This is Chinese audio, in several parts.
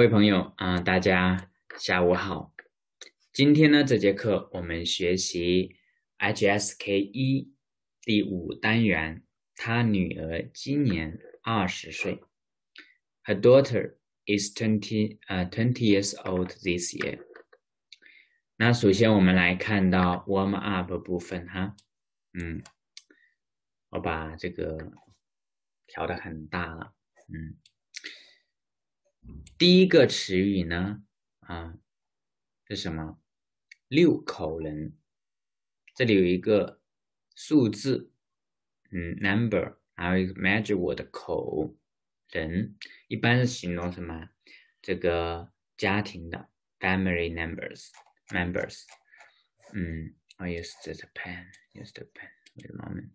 各位朋友啊，大家下午好。今天呢，这节课我们学习 HSK 一第五单元。他女儿今年二十岁。Her daughter is twenty 呃 twenty years old this year。那首先我们来看到 warm up 部分哈，嗯，我把这个调的很大了，嗯。第一个词语呢，啊，是什么？六口人。这里有一个数字，嗯，number，还有一个 measure word 口人，一般是形容什么？这个家庭的 family members，members。嗯，I use the pen，use the pen，wait a moment。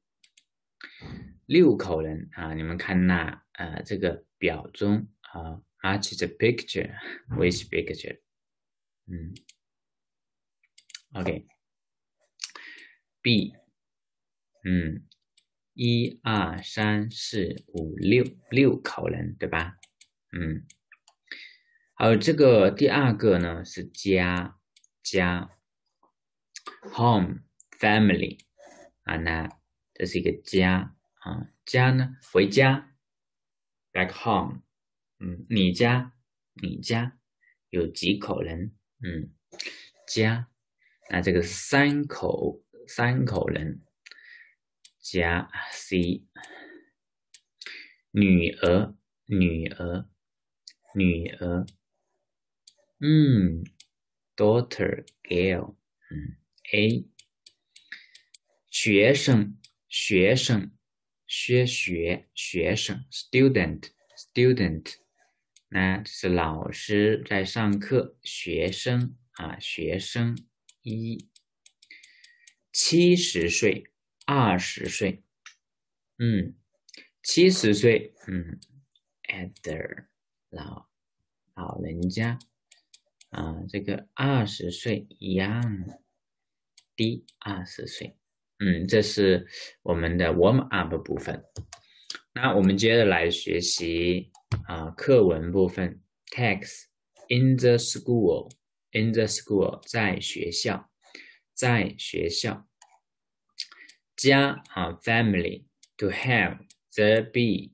六口人啊，你们看那呃这个表中啊。Match the picture with picture. 嗯，OK，B，嗯，一二三四五六六口人，对吧？嗯，还有这个第二个呢是家家，home family 啊，那这是一个家啊，家呢回家，back home。嗯，你家你家有几口人？嗯，家，那这个三口三口人，加 C，女儿女儿女儿，嗯，daughter girl，嗯，A，学生学生学学学生，student student 啊，这。是老师在上课，学生啊，学生一七十岁，二十岁，嗯，七十岁，嗯，elder 老老人家啊，这个二十岁一样低二十岁，嗯，这是我们的 warm up 部分。那我们接着来学习。啊，课文部分，text in the school，in the school，在学校，在学校，家啊，family，to have，the be，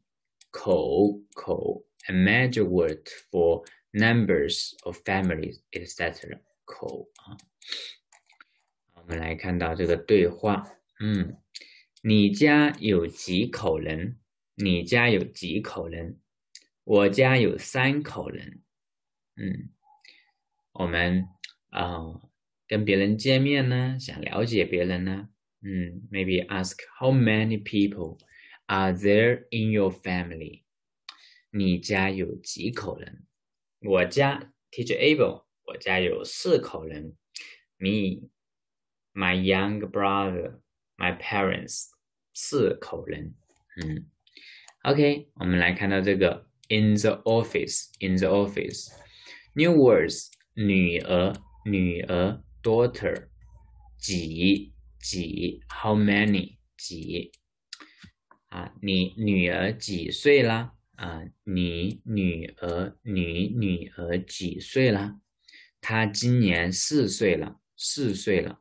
口口，a major word for numbers of families，etc. 口啊，我们来看到这个对话，嗯，你家有几口人？你家有几口人？我家有三口人，嗯，我们啊跟别人见面呢，想了解别人呢，嗯，maybe ask how many people are there in your family？你家有几口人？我家 Teacher able，我家有四口人，me，my young brother，my parents，四口人，嗯，OK，我们来看到这个。in the office, in the office. New words 女儿女儿 daughter 几几 how many 几啊你女儿几岁啦啊你女儿你女儿几岁啦？她今年四岁了四岁了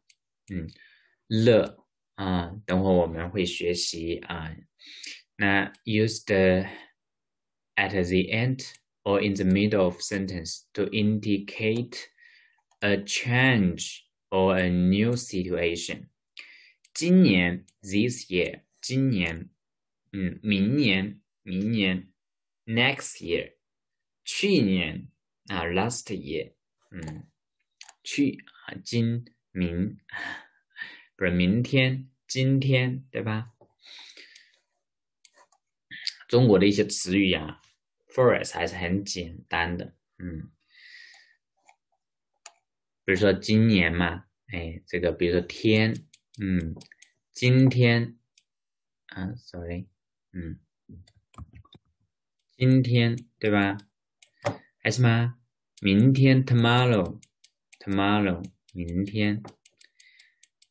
嗯了啊等会我们会学习啊那 use the at the end or in the middle of sentence to indicate a change or a new situation. 今年 this year 今年，嗯，明年明年 next year 去年啊 last year 嗯，去啊今明不是明天今天对吧？中国的一些词语啊 ，Forest 还是很简单的，嗯，比如说今年嘛，哎，这个比如说天，嗯，今天，啊，sorry，嗯，今天对吧？还是吗？明天，tomorrow，tomorrow，明天，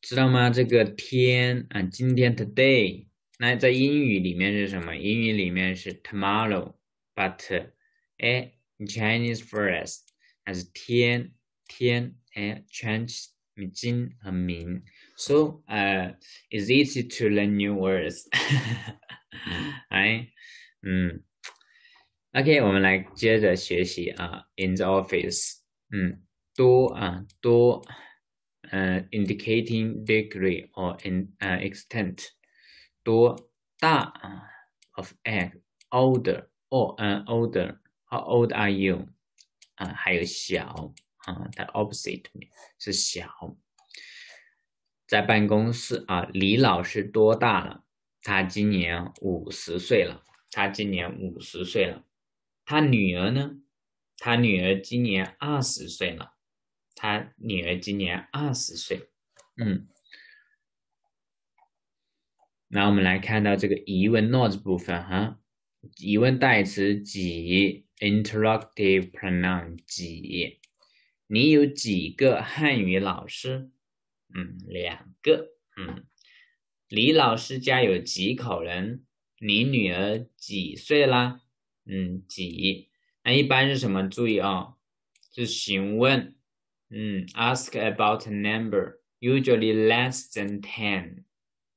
知道吗？这个天啊，今天，today，那在英语里面是什么？英语里面是 tomorrow。but，哎， Chinese first，它是天天哎，Chinese 金和明，so 呃，is easy to learn new words，哎，嗯，OK，我们来接着学习啊，in the office，嗯，多啊多，呃，indicating degree or in 呃 extent，多大啊，of or an older，how old are you？啊，还有小。啊，它 opposite 是小，在办公室啊，李老师多大了？他今年五十岁了。他今年五十岁了。他女儿呢？他女儿今年二十岁了。他女儿今年二十岁。嗯，那我们来看到这个疑问 not 部分哈，疑问代词几，interrogative pronoun 几。你有几个汉语老师？嗯，两个。嗯，李老师家有几口人？你女儿几岁啦？嗯，几。那一般是什么？注意啊，是询问。嗯，ask about number，usually less than ten。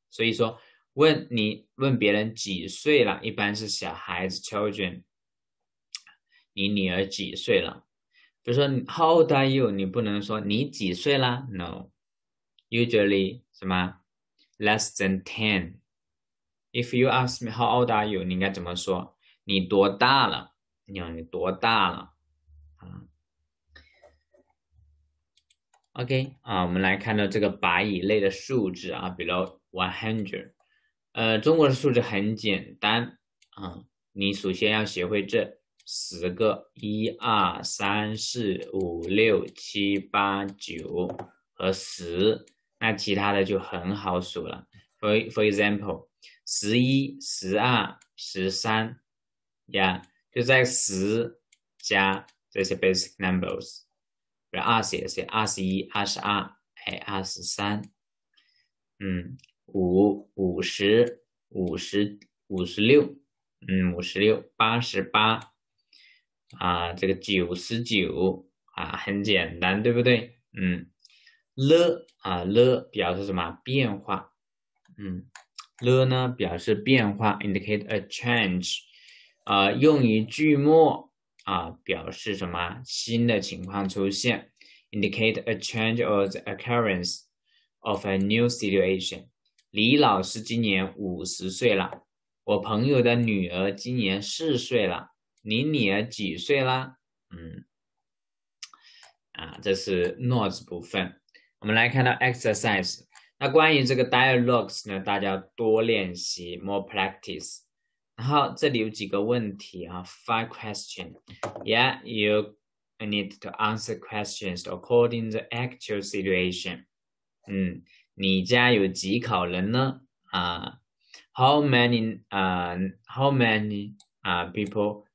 所以说，问你问别人几岁了，一般是小孩子 children。你女儿几岁了？比如说，How old are you？你不能说你几岁啦？No，usually 什么？Less than ten。If you ask me how old are you？你应该怎么说？你多大了？你你多大了？啊？OK 啊，我们来看到这个百以内的数字啊，比如 one hundred。呃，中国的数字很简单啊，你首先要学会这。十个，一二三四五六七八九和十，那其他的就很好数了。For for example，十一、十二、十三，呀，就在十加这些 basic numbers，比如二十也是二十一、二十二，哎，二十三，嗯，五、五十、五十、五十六，嗯，五十六、八十八。啊，这个九十九啊，很简单，对不对？嗯，了啊了表示什么变化？嗯，了呢表示变化，indicate a change。啊，用于句末啊，表示什么新的情况出现，indicate a change or the occurrence of a new situation。李老师今年五十岁了，我朋友的女儿今年四岁了。你女儿几岁啦？嗯，啊，这是 notes 部分。我们来看到 exercise。那关于这个 dialogues 呢，大家多练习，more practice。然后这里有几个问题啊，five question。Yeah, you need to answer questions according the actual situation。嗯，你家有几口人呢？啊，How many 啊？How many 啊？People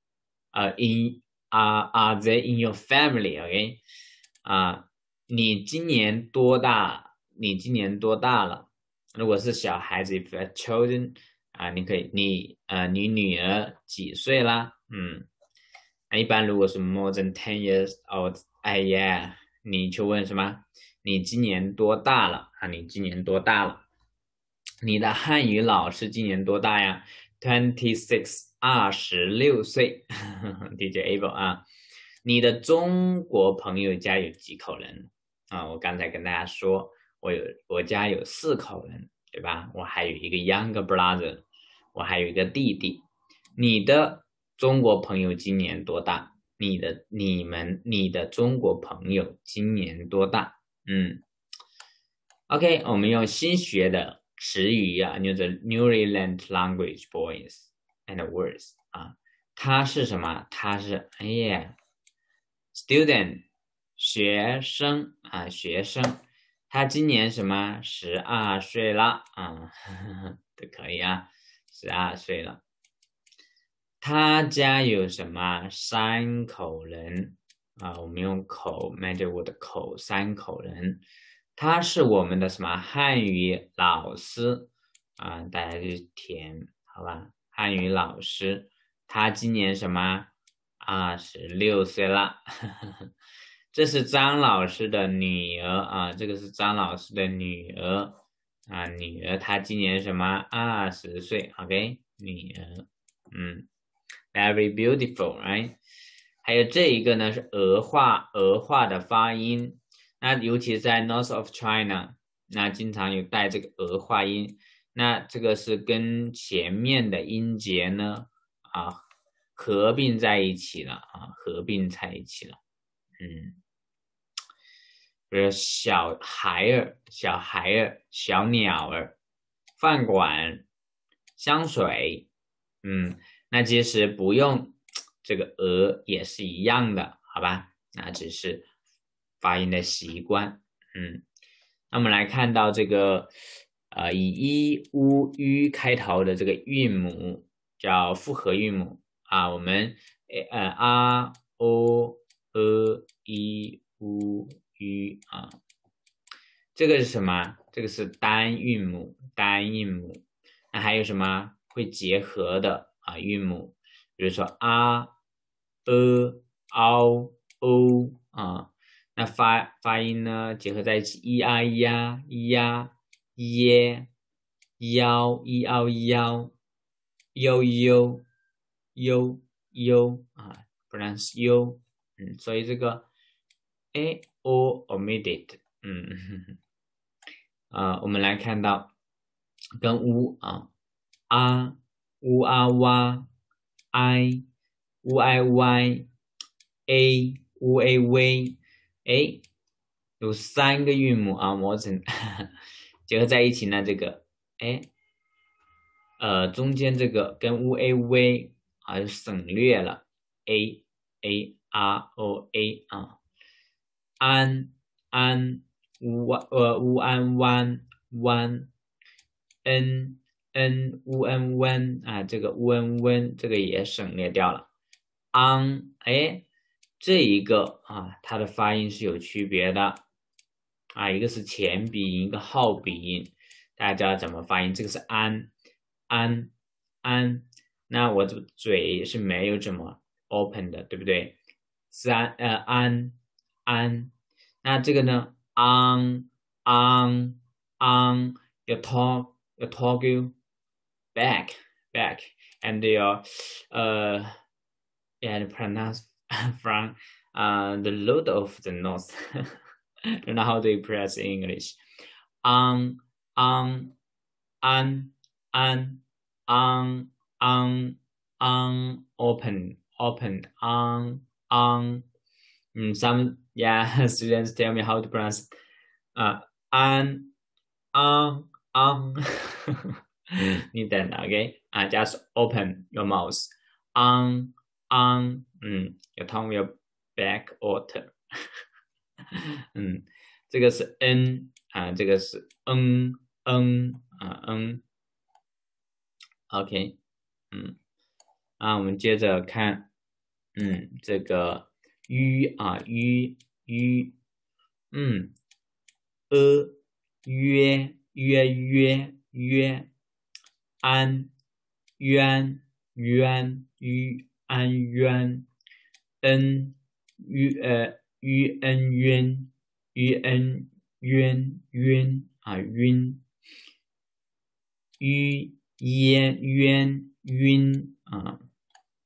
呃，in are are they in your family？OK，啊，你今年多大？你今年多大了？如果是小孩子，if a children，啊，你可以，你啊，你女儿几岁啦？嗯，那一般如果是 more than ten years old，哎呀，你去问什么？你今年多大了？啊，你今年多大了？你的汉语老师今年多大呀？Twenty six。二十六岁，DJ Able 啊，你的中国朋友家有几口人啊？我刚才跟大家说，我有我家有四口人，对吧？我还有一个 younger brother，我还有一个弟弟。你的中国朋友今年多大？你的你们你的中国朋友今年多大？嗯，OK，我们用新学的词语啊，就是 newly learned language boys。and words 啊，他是什么？他是哎呀，student 学生啊，学生。他今年什么？十二岁了啊，都可以啊，十二岁了。他家有什么？三口人啊，我们用口 m a t e r 我的口，三口人。他是我们的什么？汉语老师啊，大家就填好吧。汉语老师，他今年什么二十六岁了。这是张老师的女儿啊，这个是张老师的女儿啊，女儿她今年什么？二十岁。OK，女儿，嗯，very beautiful，right？还有这一个呢是俄化，俄化的发音，那尤其在 North of China，那经常有带这个俄化音，那这个是跟前面的音节呢啊合并在一起了啊，合并在一起了，嗯，比如小孩儿、小孩儿、小鸟儿、饭馆、香水，嗯，那其实不用。这个“鹅”也是一样的，好吧？那只是发音的习惯。嗯，那我们来看到这个，呃，以 i、u、u 开头的这个韵母叫复合韵母啊。我们呃啊、o、e、i、u、u 啊，这个是什么？这个是单韵母，单韵母。那还有什么会结合的啊韵母？比如说 a。呃、嗷、o 啊，那发发音呢结合在一起，咿呀咿呀咿呀耶，幺咿嗷咿嗷，悠悠悠悠啊，不然是悠，嗯，所以这个 a o omitted，嗯，啊，我们来看到跟 u 啊啊 u 啊哇 i。U i y a u a v，哎，有三个韵母啊，磨成结合在一起呢。这个，哎，呃，中间这个跟 u a v 啊省略了 a a r o a 啊，an an u 呃 u an one one n n u n one 啊，这个 u n one 这个也省略掉了。an，哎，这一个啊，它的发音是有区别的啊，一个是前鼻音，一个后鼻音，大家知道怎么发音？这个是 an，an，an，那我这个嘴是没有怎么 open 的，对不对？三呃 an，an，那这个呢？an，an，an，要 talk，要 talk you back，back，and your 呃。And pronounce from uh, the load of the nose. don't know how to pronounce in English. On, on, on, on, on, on, on, open, open, on, on. Mm, some yeah students tell me how to pronounce uh on, on, on. Need that, okay? Uh, just open your mouth. On, on，嗯，，get on your back water，嗯，这个是 n 啊，这个是 n n 啊 n，OK，嗯，啊，我们接着看，嗯，这个 u 啊 u u，嗯，e 约约约约，安冤冤冤。安冤，n 于呃于 n 冤于 n 冤冤啊晕，于烟冤晕啊，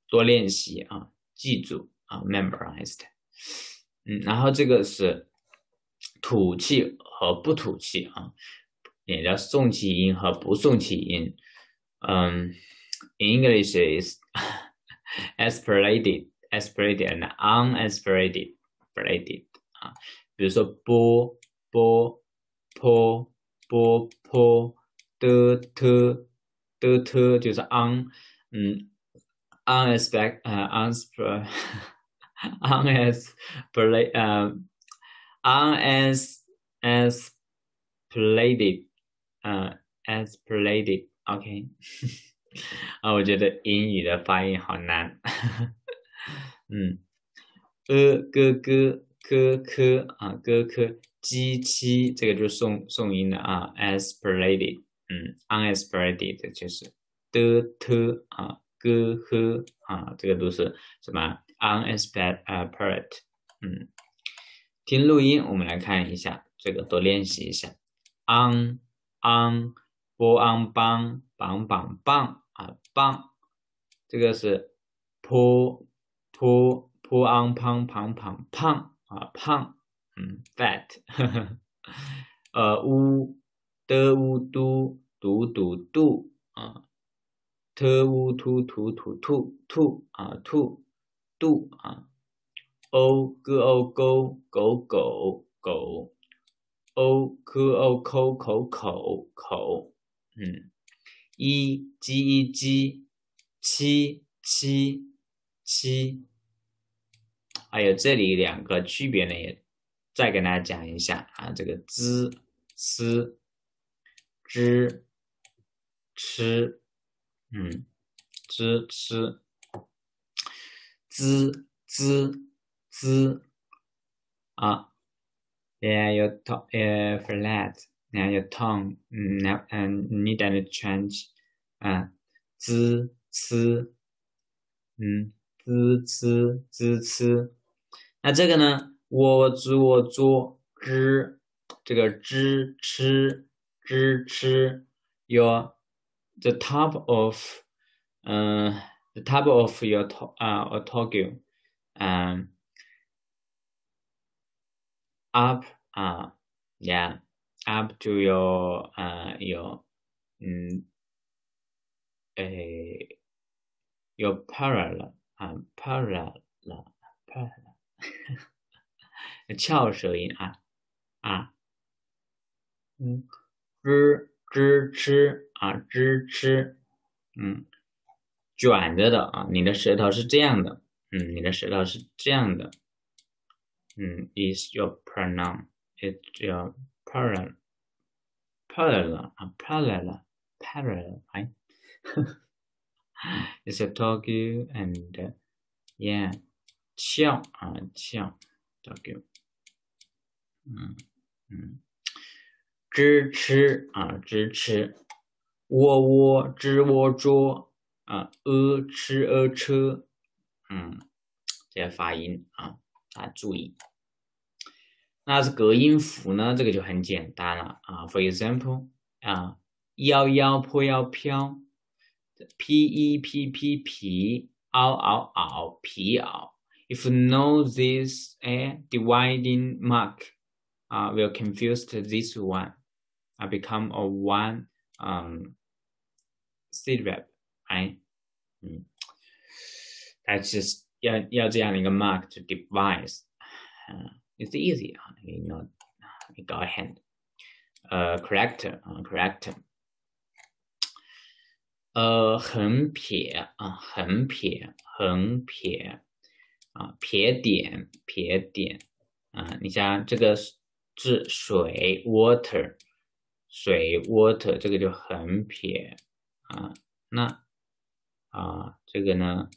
多练习啊，记住啊，memorized。嗯，然后这个是吐气和不吐气啊，也叫送气音和不送气音。嗯，English is aspirated, aspirated and unaspirated, aspirated 啊，比如说波波坡波坡的特的特就是 un 嗯 unaspect 呃 unspir unaspirated 呃 unas aspirated 呃 aspirated OK 啊，我觉得英语的发音好难。嗯，e 哥哥科科啊，哥科机器这个就是送送音的啊，aspirated，嗯，unaspirated 就是的特啊，哥呵啊，这个都是什么 unexpected，嗯，听录音，我们来看一下这个，多练习一下。，ON，ON，B，ON，BANG，BANG，BANG，BANG 啊棒，这个是 p p p an g p an g p an g 胖啊胖，嗯 fat，呃，wu，du，du，du，du，啊。，t u tu tu tu tu，啊突度啊，o 哥 o 狗狗狗狗，o 科 o 口口口口，嗯，一鸡一鸡，七七七，还有这里两个区别呢，也再跟大家讲一下啊，这个滋吃知吃。嗯，支吃，滋滋滋啊，yeah your tongue uh flat now your tongue now and need to change 啊，滋吃，嗯，滋吃滋吃，那这个呢，我做我做支，这个支吃支吃，your the top of uh, the top of your to uh, toggle um, up uh, yeah up to your uh, your um, a your parallel 啊 parallel parallel 翘舌音啊啊嗯，r 支吃啊，支吃，嗯，卷着的啊，你的舌头是这样的，嗯，你的舌头是这样的，嗯，is your pronoun, is your parallel, parallel 啊，parallel, parallel, 哎 It's a toggle and yeah，翘啊，翘，toggle，嗯嗯。支持啊，支持，窝窝支窝桌啊，呃吃呃车，嗯，这些发音啊，大家注意。那是隔音符呢，这个就很简单了啊。For example 啊，摇摇破摇飘 ，p e p p p，嗷嗷嗷皮袄。If know this a dividing mark 啊，will confuse this one。I become a one um syllable，哎，嗯，that's just 要要这样的一个 mark to devise，uh, it's easy 啊，你 know 你 go ahead，呃，character 啊，character， 呃，横撇啊，横撇，横撇啊，撇点，撇点啊，你像这个字水 water。水 water 这个就横撇啊，那啊这个呢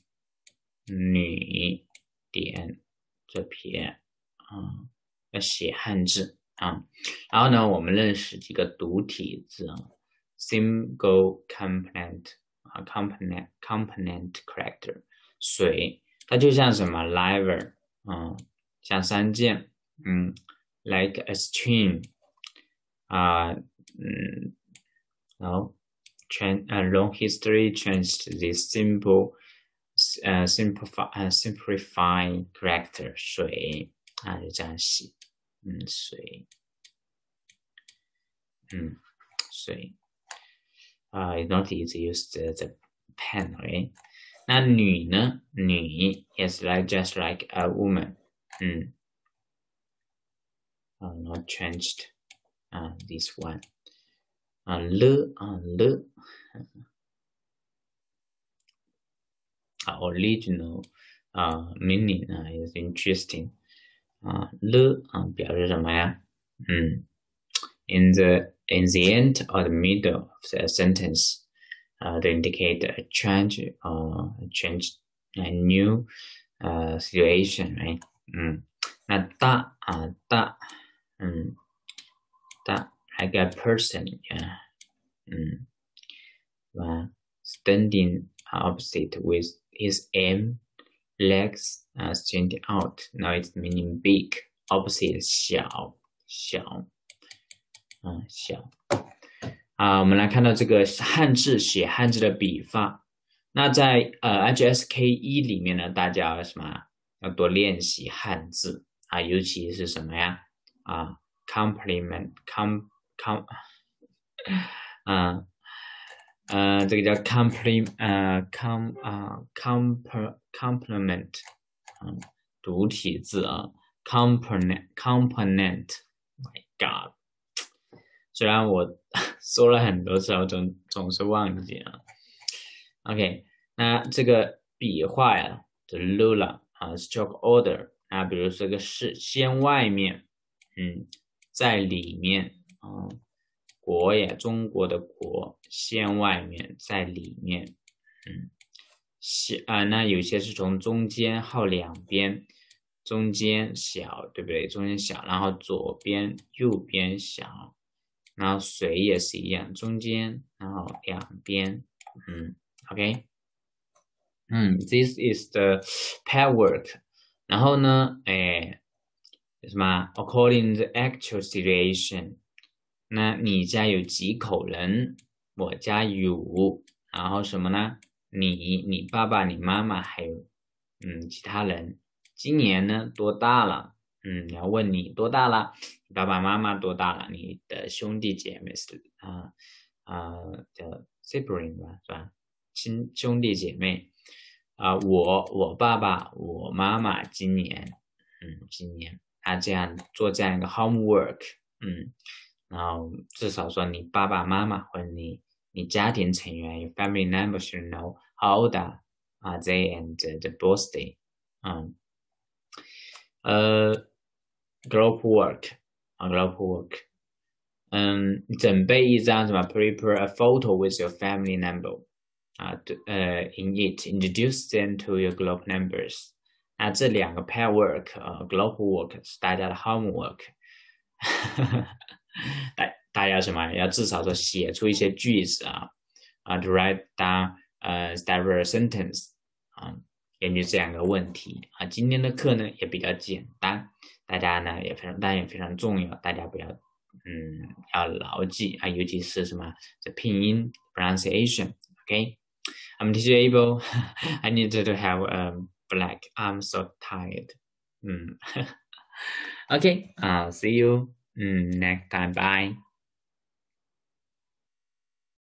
女点这撇啊要写汉字啊，然后呢我们认识几个独体字啊 ，single component 啊 component component character 水它就像什么 liver 啊像三件嗯 like a stream 啊。嗯，然后全呃 long history changed this simple 呃 simplify 呃 simplify character 水啊就这样写，嗯水，嗯水 啊 it's not easy use the the pen right 那女呢女 is like just like a woman 嗯啊 not changed 啊 this one 啊了啊了啊，original 啊，meaning 啊，is interesting 啊，了啊，表示什么呀？嗯，in the in the end or the middle of the sentence 啊，to indicate a change or a change a new 呃 situation，right？嗯，那大啊大，嗯，大。like a person, yeah. Mm. Well, standing opposite with his aim legs 啊 standing out. Now it's meaning big. Opposite 小小， 嗯行。啊，我们来看到这个汉字写汉字的笔法。那在呃 HSK 一里面呢，大家什么要多练习汉字啊，尤其是什么呀？啊，compliment com com 啊。呃，这个叫 compliment，呃，com 啊，comp complement，嗯，独体字啊，component component，My God，虽然我 说了很多次，我总总是忘记啊。OK，那这个笔画呀，这 ruler 啊，stroke order 啊，比如说个是先外面，嗯，在里面啊。国呀，中国的国，先外面，在里面，嗯，小啊，那有些是从中间号两边，中间小，对不对？中间小，然后左边、右边小，然后水也是一样，中间，然后两边，嗯，OK，嗯，This is the pair work，然后呢，哎，什么？According the actual situation。那你家有几口人？我家有，然后什么呢？你、你爸爸、你妈妈还有，嗯，其他人。今年呢多大了？嗯，要问你多大了？你爸爸妈妈多大了？你的兄弟姐妹是啊啊叫 sibling 吧，是吧？亲兄弟姐妹啊，我我爸爸我妈妈今年，嗯，今年他这样做这样一个 homework，嗯。然后至少说你爸爸妈妈或者你你家庭成员，your family members，you know how old are they and the birthday。嗯，呃 ，group work 啊，group work。嗯，准备一张什么？Prepare a photo with your family member。啊，对，呃，in it introduce them to your group members。那这两个 pair work 呃，group work 是大家的 homework。大大家什么要至少说写出一些句子啊啊，to write down 呃 several sentence 啊，研究这两个问题啊。今天的课呢也比较简单， 大家呢也非常当然也非常重要，大家不要嗯要牢记啊，尤其是什么这拼音 pronunciation。OK，I'm teacher Abel. I need to have a black. I'm so tired. 嗯，OK 啊，See you. Mm, next time. Bye.